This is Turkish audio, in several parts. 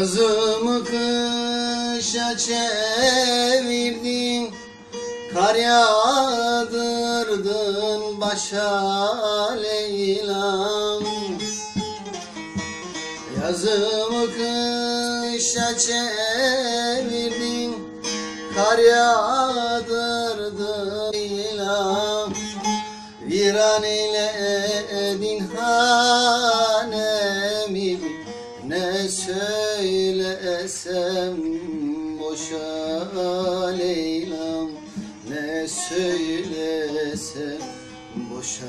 Yazımı kışa çevirdin Kar yağdırdın başa Leyla'm. Yazımı kışa çevirdin Kar yağdırdın Leyla'm. Viran eyledin hanemi Ne söylesem boşa Leyla'm. Ne söylesem boşa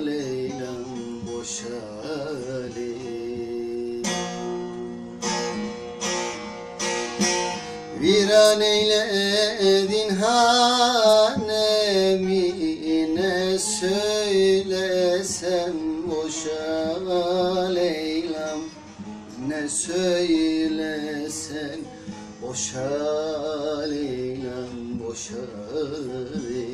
Leyla'm boşa Leyla'm. Viran eyledin hanemi Ne söylesem boşa Leyla'm Ne söylesem boşa Leyla'm boşa Leyla'm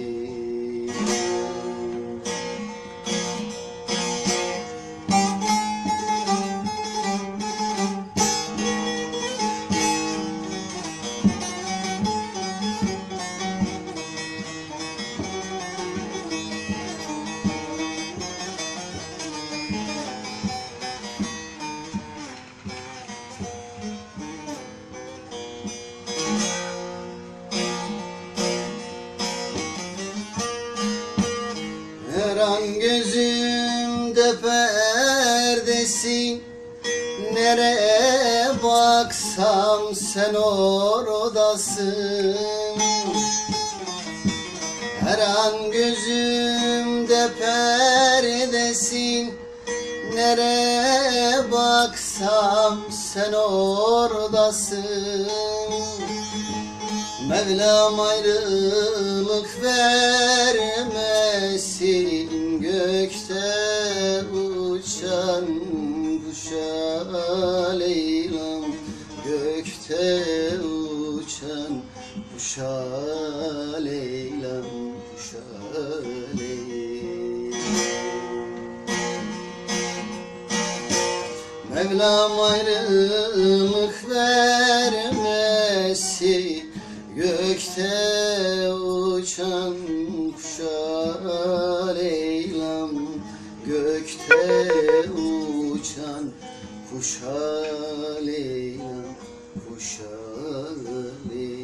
An gözümde perdesin Nereye baksam sen oradasın. Her an gözümde perdesin Nereye baksam sen oradasın. Mevlam ayrılık vermesin Gökte uçan kuşa Leyla'm Gökte uçan kuşa Leyla'm Kuşa Leyla'm Mevlam ayrılık vermesin Gökte uçan kuşa Leyla'm Gökte uçan kuşa Leyla'm Kuşa Leyla'm